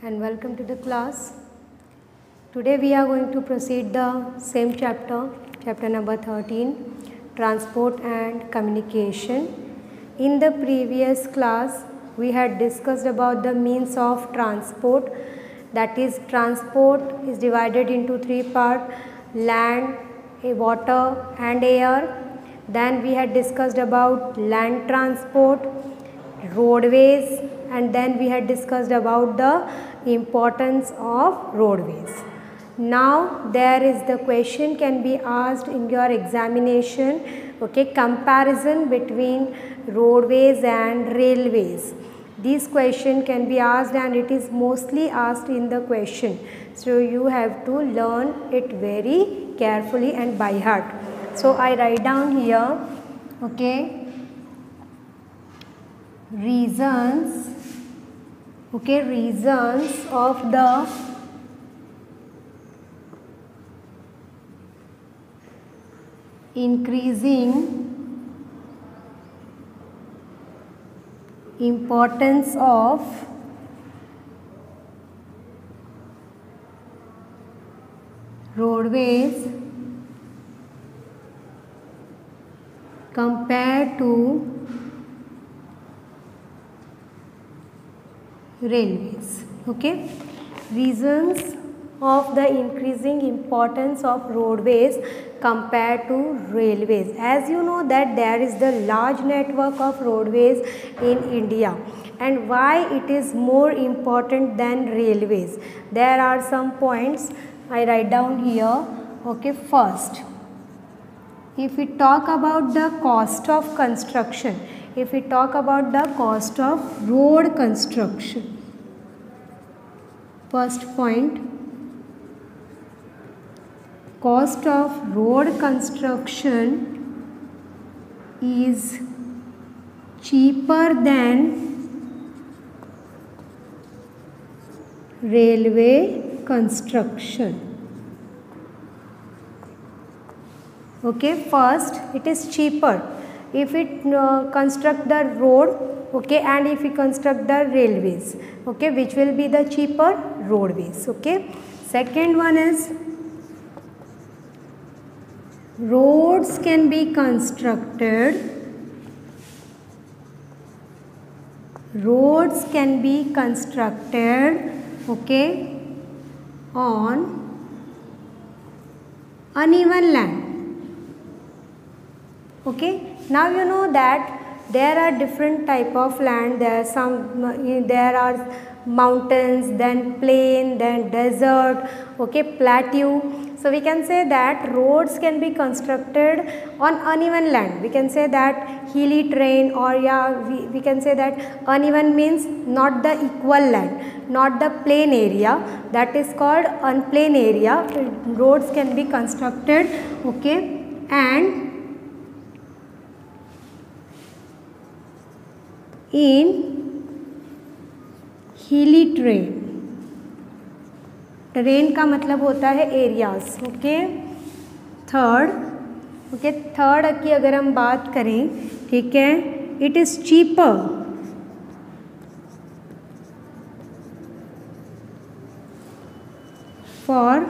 and welcome to the class. Today we are going to proceed the same chapter, chapter number 13, transport and communication. In the previous class we had discussed about the means of transport that is transport is divided into three parts land, water and air. Then we had discussed about land transport, roadways and then we had discussed about the importance of roadways. Now there is the question can be asked in your examination okay comparison between roadways and railways. This question can be asked and it is mostly asked in the question. So you have to learn it very carefully and by heart. So I write down here okay reasons okay reasons of the increasing importance of roadways compared to railways okay? Reasons of the increasing importance of roadways compared to railways. As you know that there is the large network of roadways in india. And why it is more important than railways? There are some points i write down here okay? First if we talk about the cost of construction if we talk about the cost of road construction first point cost of road construction is cheaper than railway construction. Okay first it is cheaper. If it uh, construct the road okay and if we construct the railways okay which will be the cheaper roadways okay? Second one is roads can be constructed. Roads can be constructed okay on uneven land okay? Now you know that there are different type of land. There are some there are mountains then plain then desert okay plateau. So we can say that roads can be constructed on uneven land. We can say that hilly terrain or yeah we, we can say that uneven means not the equal land not the plain area. That is called unplain area. Roads can be constructed okay and in hilly terrain. Terrain का मतलब होता है areas, okay? Third okay? Third की अगर हम बात करें, ठीक है? It is cheaper. For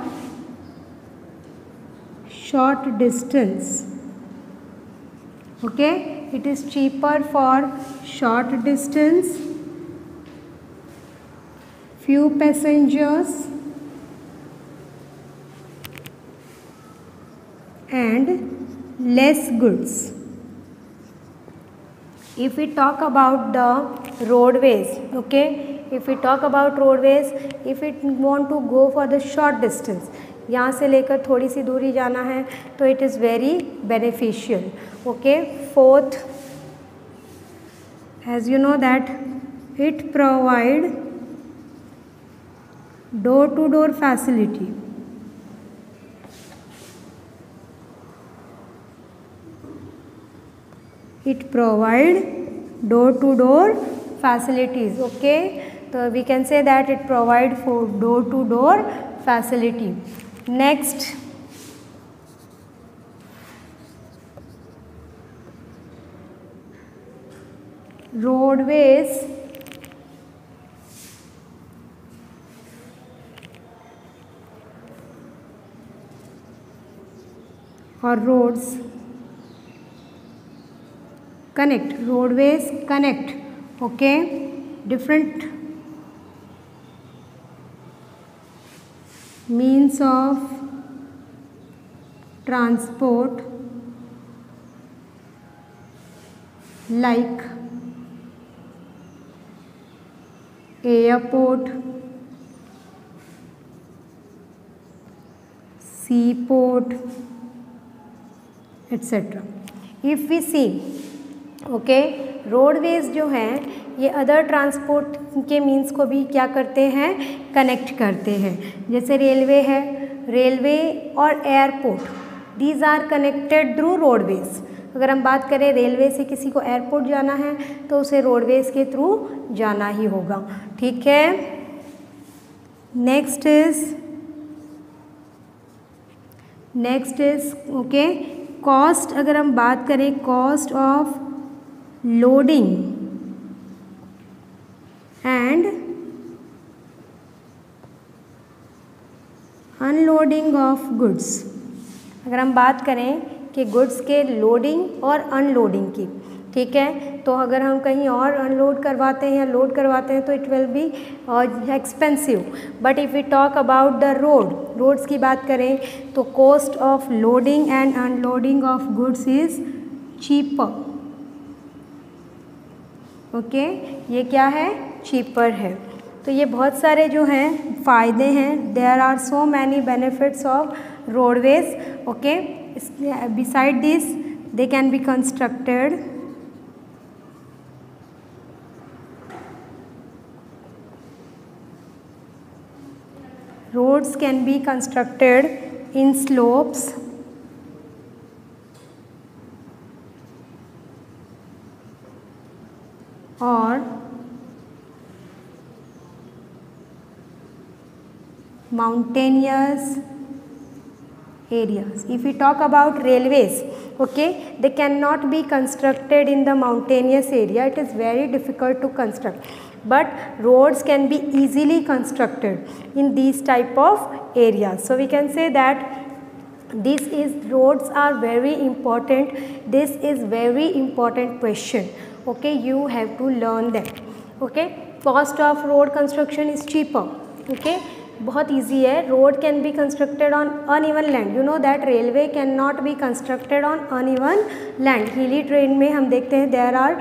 short distance, okay? It is cheaper for short distance. Few passengers and less goods if we talk about the roadways okay if we talk about roadways if we want to go for the short distance यहाँ से लेकर थोड़ी सी दूरी जाना है तो it is very beneficial okay fourth as you know that it provide door to door facility. It provide door to door facilities okay? So we can say that it provide for door to door facility. Next. Roadways or roads. Connect. Roadways connect. Okay? Different means of transport like airport seaport etc. If we see, okay roadways जो हैं, ये other transport के means को भी क्या करते हैं? Connect करते हैं। जैसे रेलवे है रेलवे और airport these are connected through roadways अगर हम बात करें रेलवे से किसी को एयरपोर्ट जाना है तो उसे रोडवेज़ के थ्रू जाना ही होगा। ठीक है? Next is next is okay cost अगर हम बात करें cost of loading and unloading of goods अगर हम बात करें कि गुड्स के लोडिंग और अनलोडिंग की ठीक है? तो अगर हम कहीं और अनलोड करवाते हैं या लोड करवाते हैं तो it will be expensive but if we talk about the road roads की बात करें तो cost of loading and unloading of goods is cheaper okay ये क्या है? चीपर है. तो ये बहुत सारे जो हैं, फ़ायदे हैं. There are so many benefits of roadways okay beside this they can be constructed roads can be constructed in slopes or mountainous areas. If we talk about railways, okay, they cannot be constructed in the mountainous area. It is very difficult to construct. But roads can be easily constructed in these type of areas. So we can say that this is roads are very important. This is very important question. Okay, you have to learn that. Okay, cost of road construction is cheaper. Okay बहुत easy है. Road can be constructed on uneven land you know that railway can not be constructed on uneven land hilly terrain में हम देखते हैं there are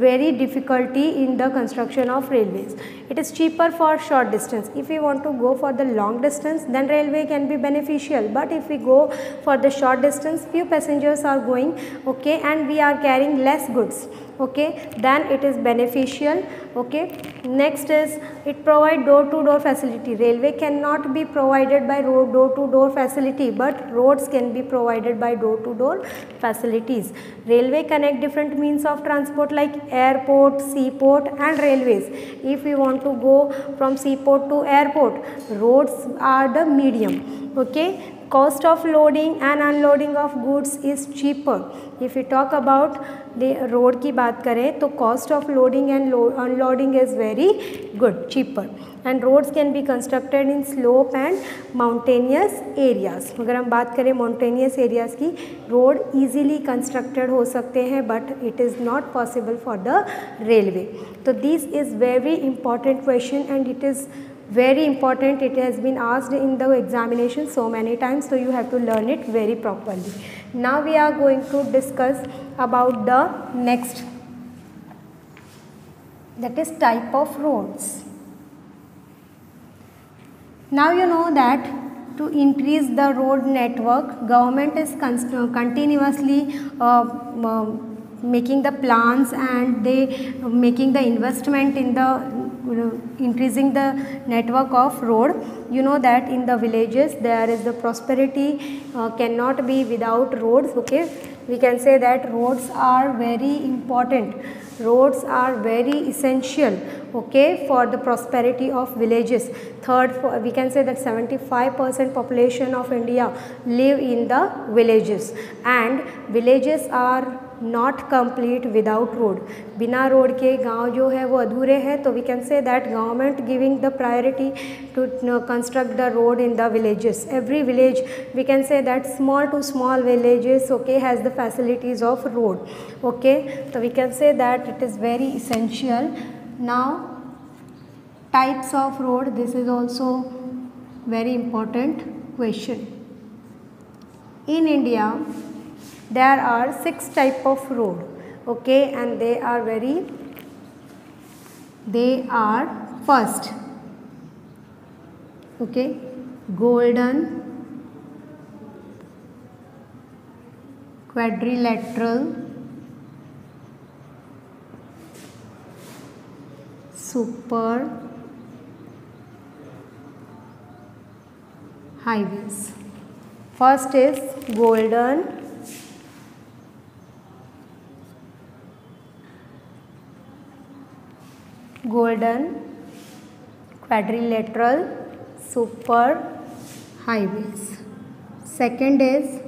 very difficulty in the construction of railways it is cheaper for short distance if you want to go for the long distance then railway can be beneficial but if you go for the short distance few passengers are going okay and we are carrying less goods okay then it is beneficial okay. Next is it provide door to door facility. Railway cannot be provided by road door to door facility but roads can be provided by door to door facilities. Railway connect different means of transport like airport seaport and railways. If we want to go from seaport to airport roads are the medium okay cost of loading and unloading of goods is cheaper if we talk about the road की बात करें तो cost of loading and unloading is very good cheaper and roads can be constructed in slope and mountainous areas अगर हम बात करें mountainous areas की road easily constructed हो सकते हैं but it is not possible for the railway तो this is very important question and it is very important it has been asked in the examination so many times so you have to learn it very properly. Now we are going to discuss about the next that is type of roads. Now you know that to increase the road network government is continuously uh, uh, making the plans and they making the investment in the increasing the network of road. You know that in the villages there is the prosperity uh, cannot be without roads okay? We can say that roads are very important. Roads are very essential okay for the prosperity of villages. Third we can say that 75 percent population of india live in the villages. And villages are not complete without road बिना road के गांव जो है वो अधूरे हैं तो we can say that government giving the priority to construct the road in the villages every village we can say that small to small villages okay has the facilities of road okay तो we can say that it is very essential now types of road this is also very important question in india there are six type of road okay and they are very they are first okay golden quadrilateral super highways. First is golden golden quadrilateral super highways. Second is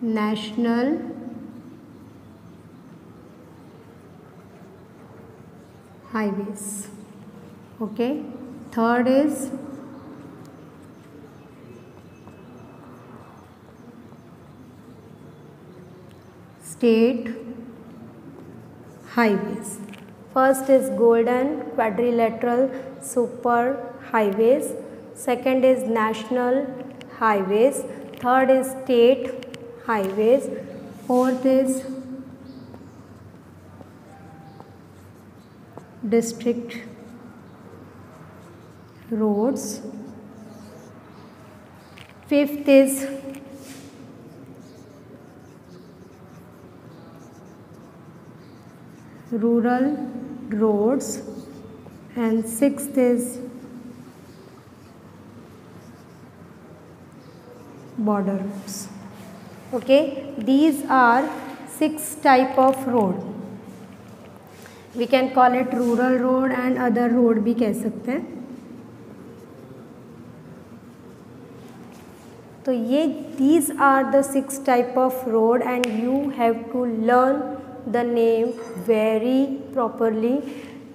national highways okay third is state highways. First is golden quadrilateral super highways second is national highways. Third is state highways. Fourth is district roads. Fifth is rural roads and sixth is border roads okay these are six type of road we can call it rural road and other road भी कह सकते हैं तो ये these are the six type of road and you have to learn the name very properly.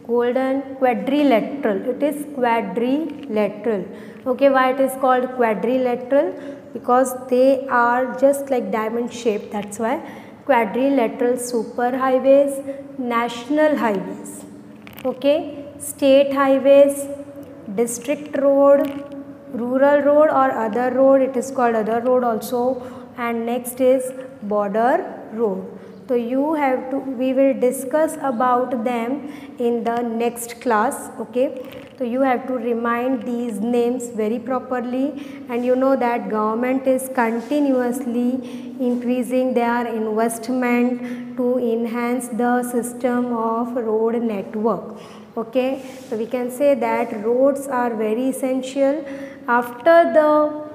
Golden quadrilateral. It is quadrilateral. Okay why it is called quadrilateral? Because they are just like diamond shape. That's why. Quadrilateral super highways national highways. Okay state highways district road rural road or other road. It is called other road also. And next is border road so you have to we will discuss about them in the next class okay? So you have to remind these names very properly. And you know that government is continuously increasing their investment to enhance the system of road network okay? So we can say that roads are very essential. After the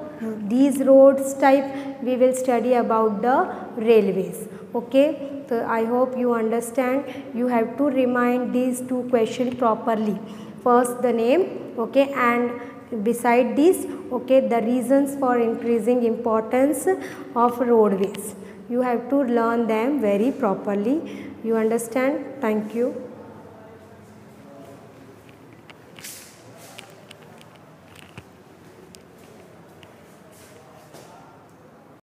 these roads type we will study about the railways. Okay? So i hope you understand. You have to remind these two questions properly. First the name okay? And beside this okay the reasons for increasing importance of roadways. You have to learn them very properly. You understand? Thank you